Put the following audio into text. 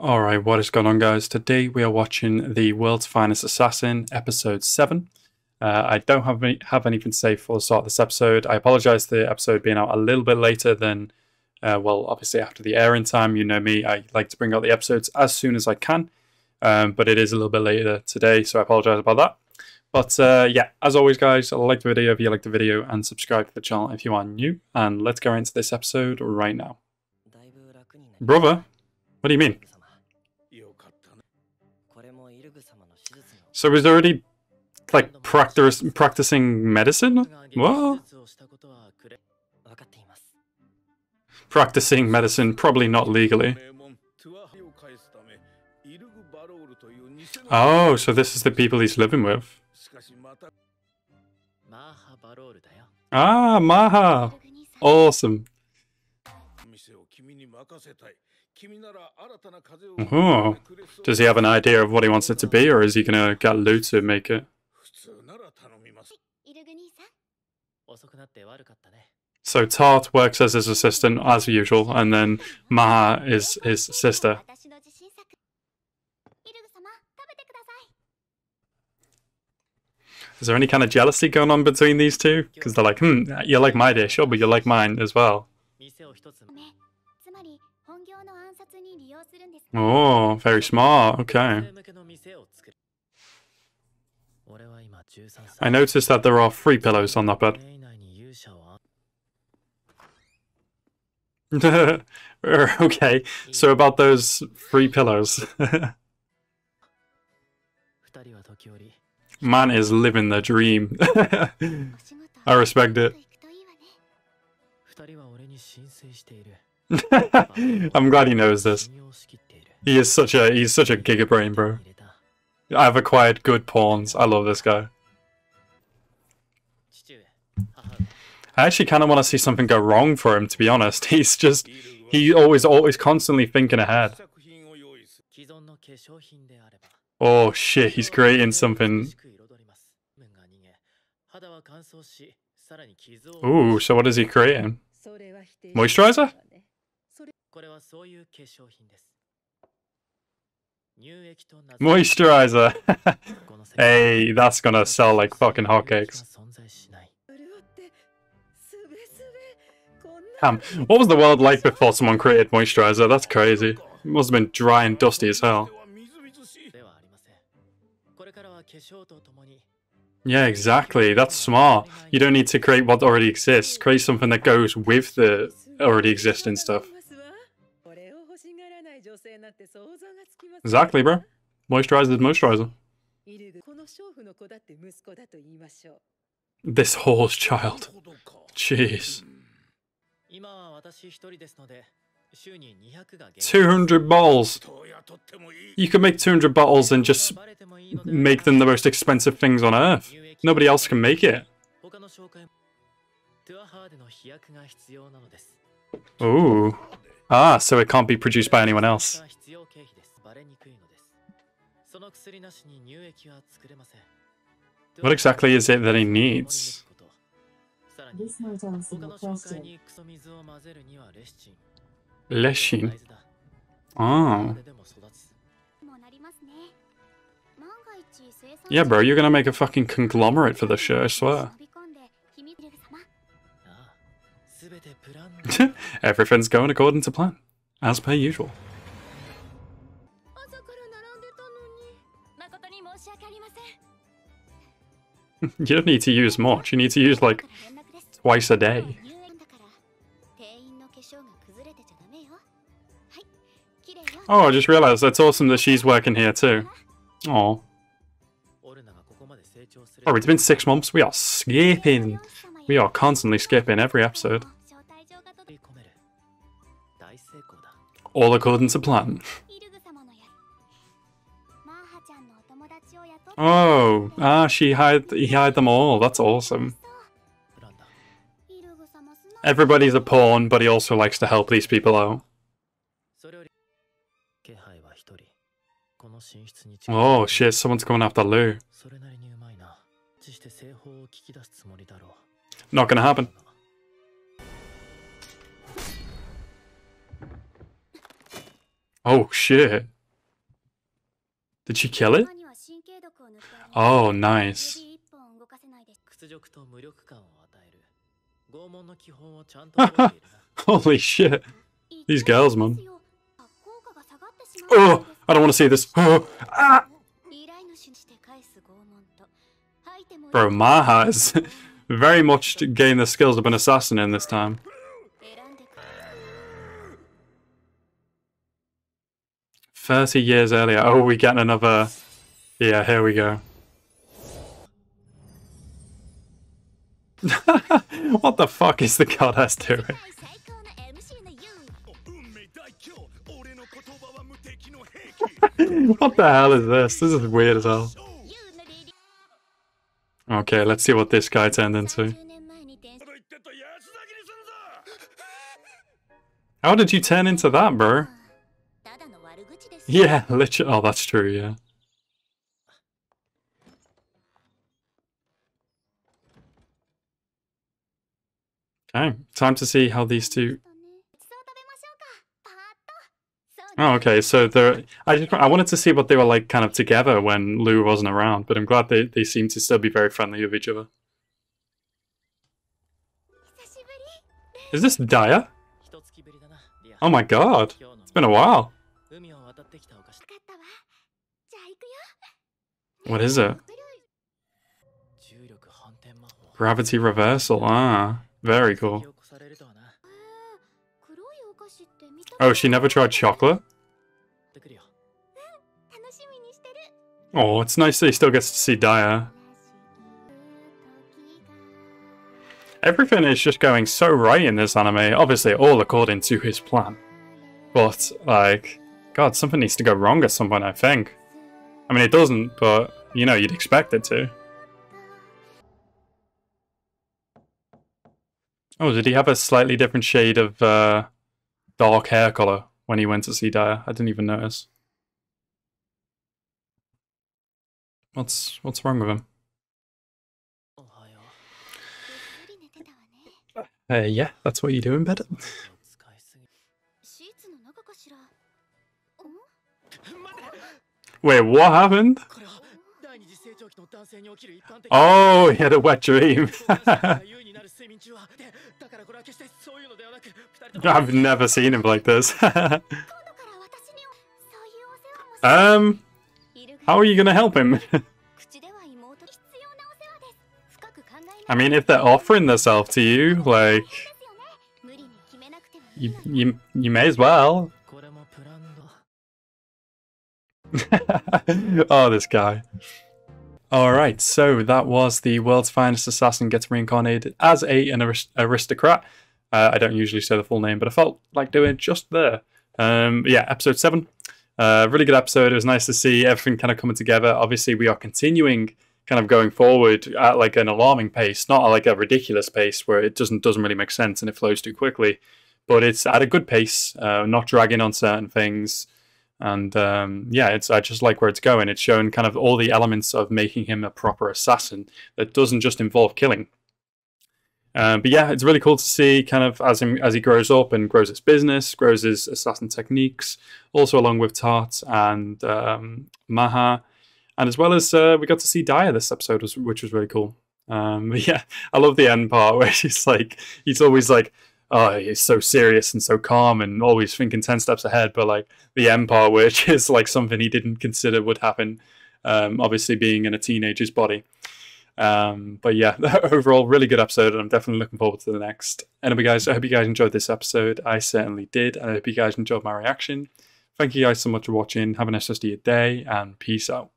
Alright, what is going on, guys? Today we are watching The World's Finest Assassin, Episode 7. Uh, I don't have, any, have anything to say for the start of this episode. I apologize for the episode being out a little bit later than, uh, well, obviously after the airing time. You know me, I like to bring out the episodes as soon as I can, um, but it is a little bit later today, so I apologize about that. But uh, yeah, as always, guys, like the video if you like the video, and subscribe to the channel if you are new. And let's go into this episode right now. Brother, what do you mean? So he's already like practice, practicing medicine? What? Practicing medicine, probably not legally. Oh, so this is the people he's living with. Ah, Maha! Awesome. Oh. Does he have an idea of what he wants it to be, or is he gonna get Lugh to make it? So Tarte works as his assistant as usual, and then Maha is his sister. Is there any kind of jealousy going on between these two? Because they're like, hmm, you like my dish, sure, but you like mine as well. Oh, very smart. Okay. I noticed that there are three pillows on that bed. okay, so about those three pillows. Man is living the dream. I respect it. I'm glad he knows this. He is such a he's such a gigabrain, bro. I've acquired good pawns. I love this guy. I actually kind of want to see something go wrong for him, to be honest. He's just, he always, always constantly thinking ahead. Oh shit, he's creating something. Ooh, so what is he creating? Moisturizer? Moisturizer! hey, that's gonna sell like fucking hotcakes. Damn, what was the world like before someone created moisturizer? That's crazy. It must have been dry and dusty as hell. Yeah, exactly. That's smart. You don't need to create what already exists. Create something that goes with the already existing stuff. Exactly, bro. Moisturizer is moisturizer. This horse child. Jeez. Hmm. 200 balls. You can make 200 bottles and just make them the most expensive things on earth. Nobody else can make it. Ooh. Ah, so it can't be produced by anyone else. What exactly is it that he needs? Lechin. Oh. Yeah, bro, you're gonna make a fucking conglomerate for this shit, I swear. Everything's going according to plan, as per usual. you don't need to use much, you need to use like twice a day. Oh, I just realized that's awesome that she's working here too. Oh. Oh, it's been six months. We are skipping. We are constantly skipping every episode. All according to plan. Oh, ah, she hired, he hired them all. That's awesome. Everybody's a pawn, but he also likes to help these people out. Oh shit, someone's going after Lugh. Not gonna happen. Oh shit. Did she kill it? Oh, nice. Holy shit. These girls, man. Oh, I don't want to see this. Oh, ah. Bro, Maha very much to gain the skills of an assassin in this time. Thirty years earlier. Oh, we get another. Yeah, here we go. what the fuck is the goddess doing? what the hell is this? This is weird as hell. Okay, let's see what this guy turned into. How did you turn into that, bro? Yeah, literally. Oh, that's true, yeah. Okay, time to see how these two Oh, okay. So they're. I just. I wanted to see what they were like, kind of together when Lugh wasn't around. But I'm glad they they seem to still be very friendly with each other. Is this Dia? Oh my god! It's been a while. What is it? Gravity reversal. Ah, very cool. Oh, she never tried chocolate? Oh, it's nice that he still gets to see Dia. Everything is just going so right in this anime, obviously all according to his plan. But, like, god, something needs to go wrong at some point, I think. I mean, it doesn't, but, you know, you'd expect it to. Oh, did he have a slightly different shade of, uh, dark hair color when he went to see Dia. I didn't even notice. What's what's wrong with him? Uh, yeah, that's what you do in bed. Wait, what happened? Oh, he had a wet dream. I've never seen him like this. um, how are you gonna help him? I mean, if they're offering themselves to you, like, you, you, you may as well. oh, this guy. Alright, so that was the world's finest assassin gets reincarnated as a an arist aristocrat. Uh, I don't usually say the full name, but I felt like doing it just there. Um, yeah, episode 7. Uh, really good episode. It was nice to see everything kind of coming together. Obviously, we are continuing kind of going forward at like an alarming pace, not like a ridiculous pace where it doesn't doesn't really make sense and it flows too quickly. But it's at a good pace, uh, not dragging on certain things. And um, yeah, it's I just like where it's going. It's showing kind of all the elements of making him a proper assassin that doesn't just involve killing. Uh, but yeah, it's really cool to see kind of as him as he grows up and grows his business, grows his assassin techniques, also along with Tarte and um, Maha, and as well as uh, we got to see Dia this episode, which was really cool. Um, but yeah, I love the end part where he's like, he's always like, oh, he's so serious and so calm and always thinking 10 steps ahead. But like the Empire, which is like something he didn't consider would happen, um, obviously being in a teenager's body. Um, but yeah, overall, really good episode, and I'm definitely looking forward to the next. Anyway, guys, I hope you guys enjoyed this episode. I certainly did, and I hope you guys enjoyed my reaction. Thank you guys so much for watching. Have a nice rest day, and peace out.